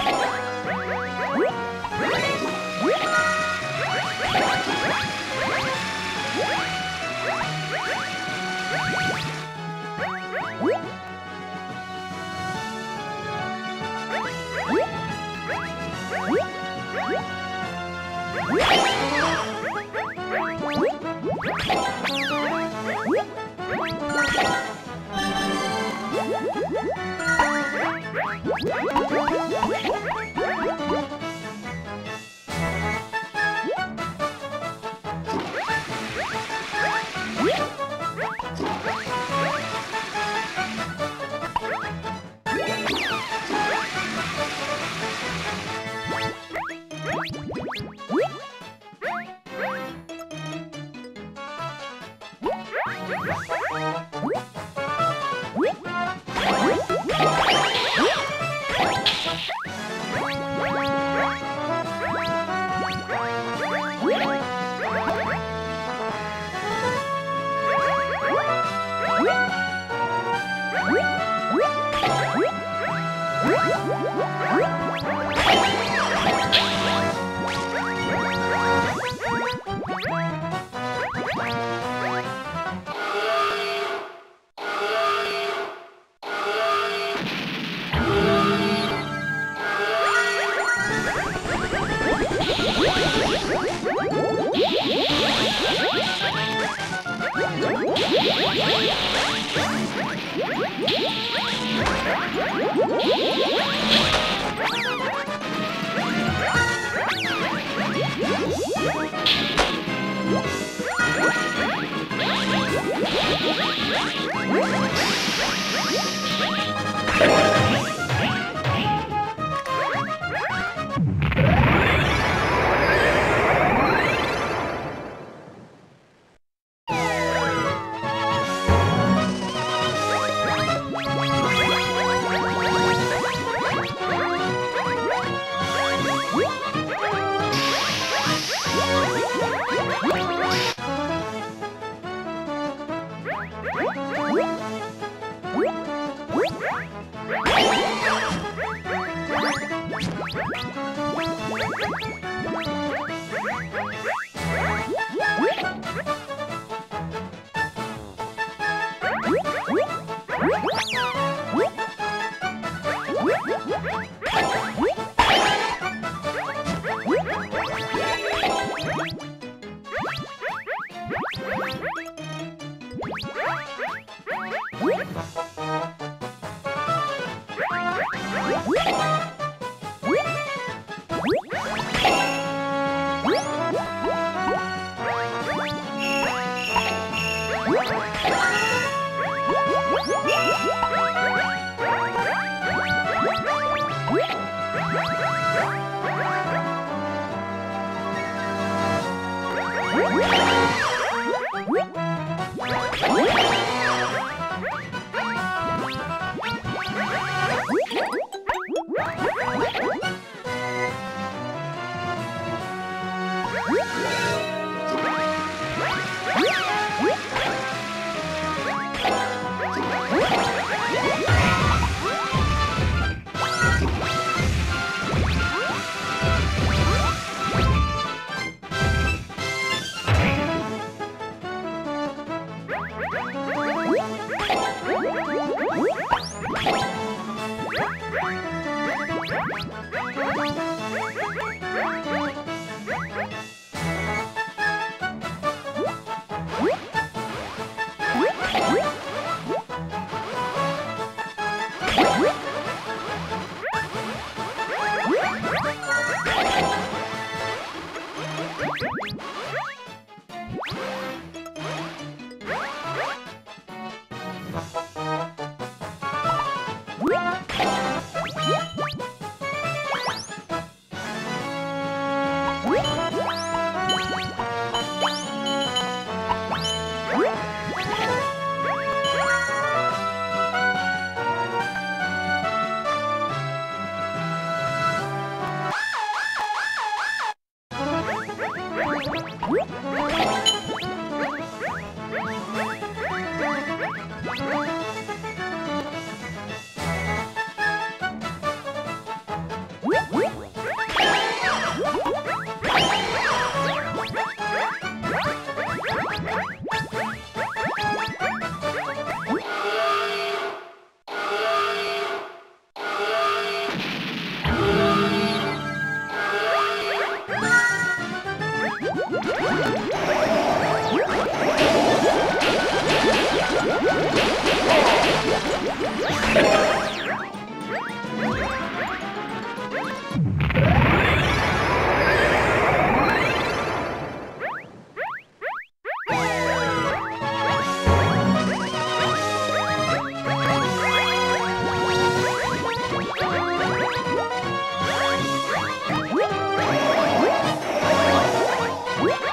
What? Woo! What? Yeah. Woo!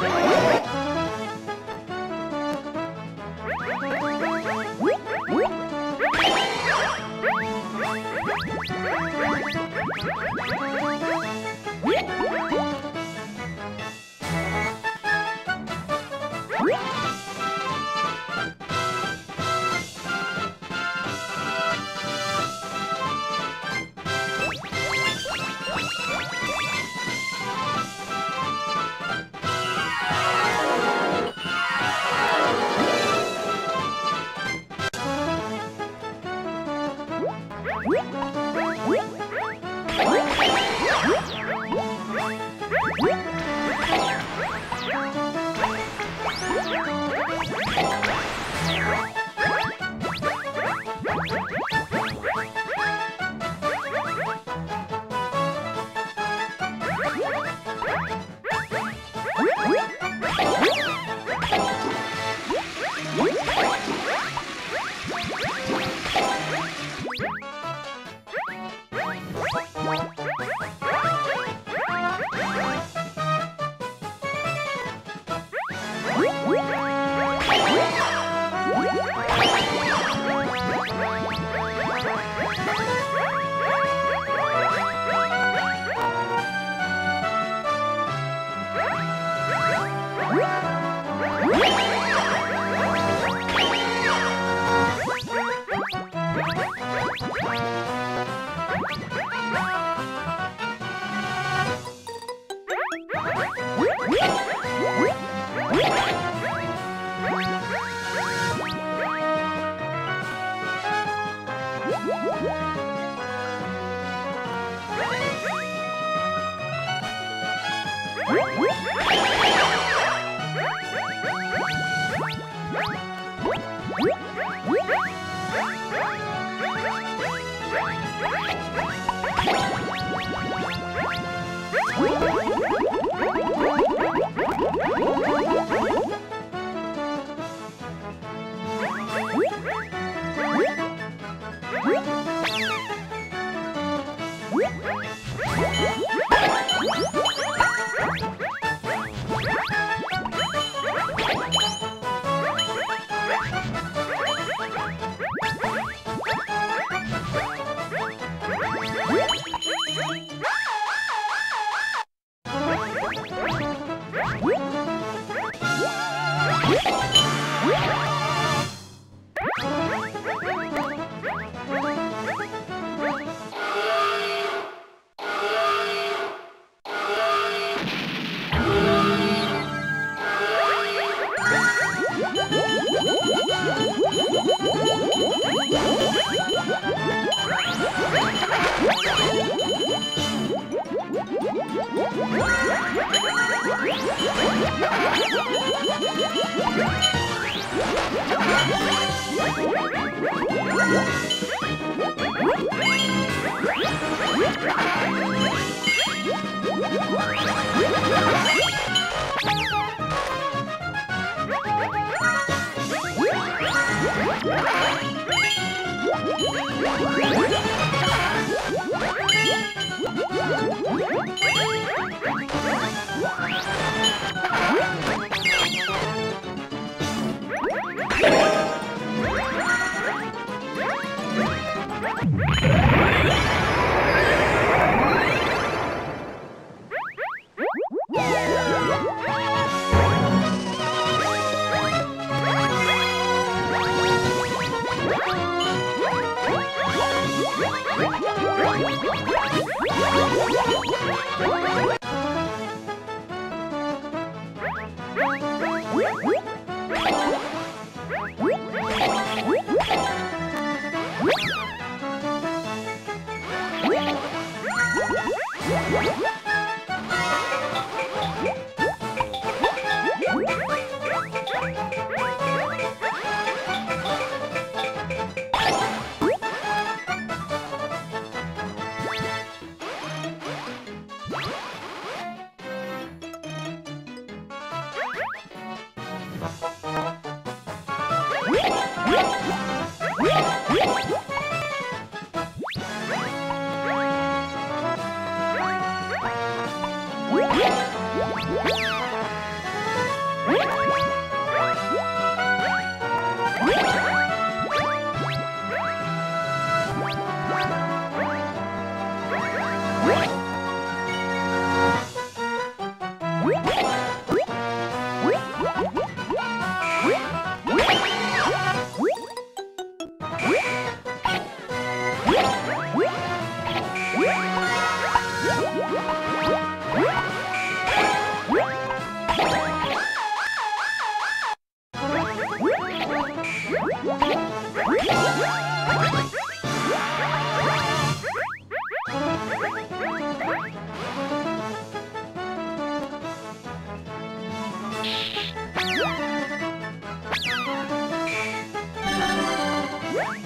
Woo! Woo! Woo! Música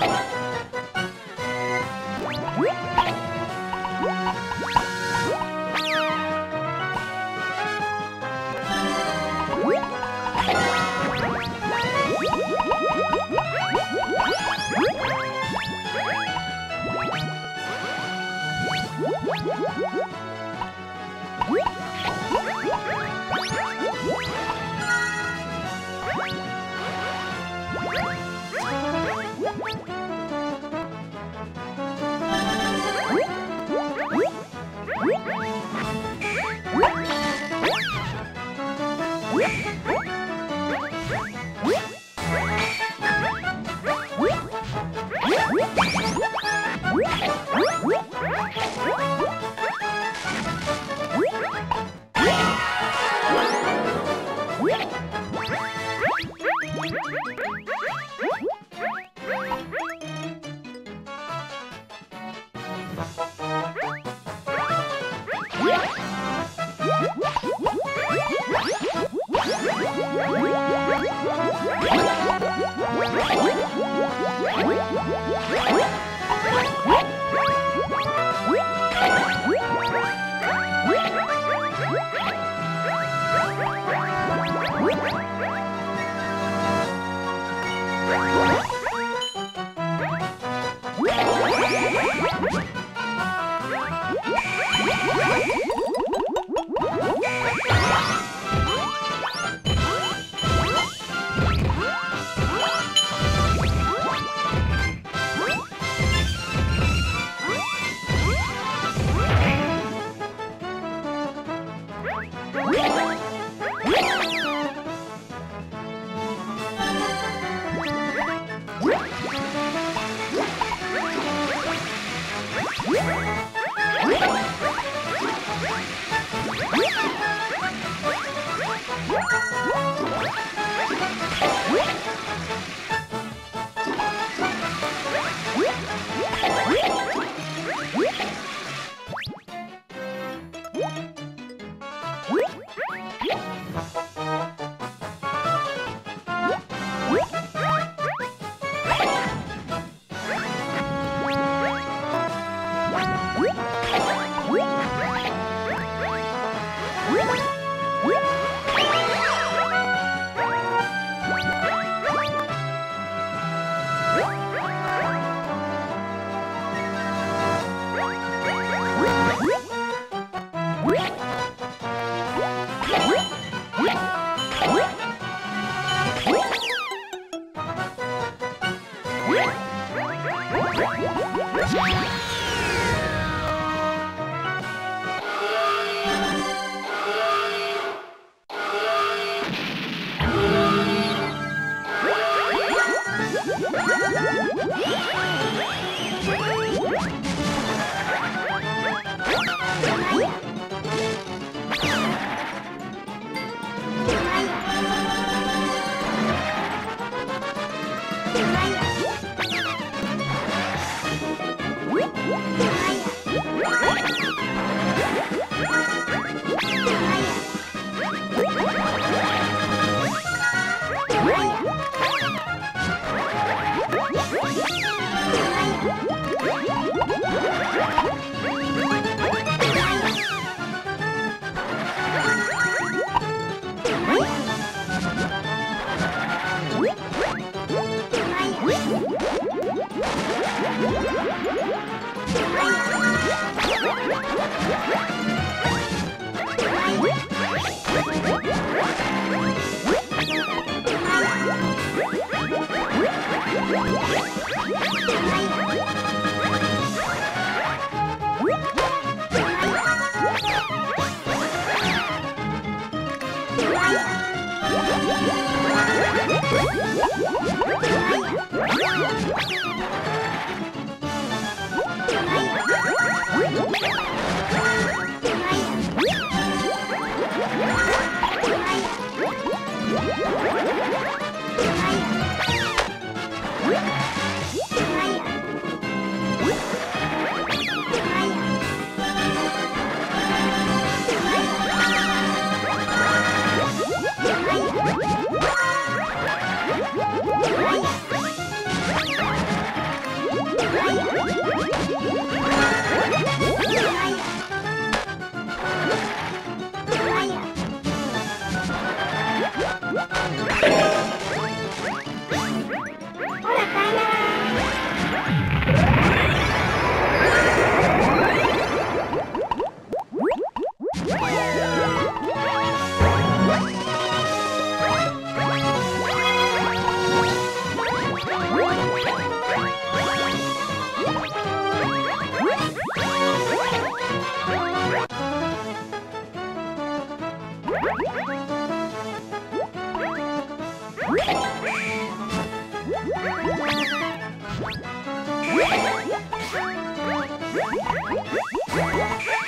Thank you. Woo! Música